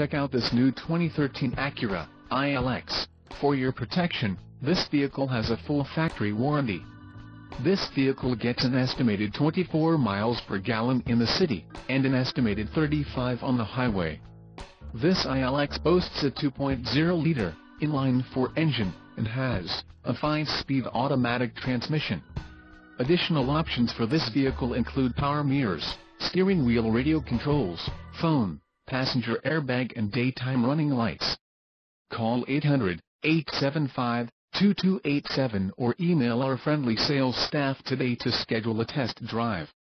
Check out this new 2013 Acura ILX. For your protection, this vehicle has a full factory warranty. This vehicle gets an estimated 24 miles per gallon in the city, and an estimated 35 on the highway. This ILX boasts a 2.0-liter, inline-4 engine, and has a 5-speed automatic transmission. Additional options for this vehicle include power mirrors, steering wheel radio controls, phone, passenger airbag and daytime running lights. Call 800-875-2287 or email our friendly sales staff today to schedule a test drive.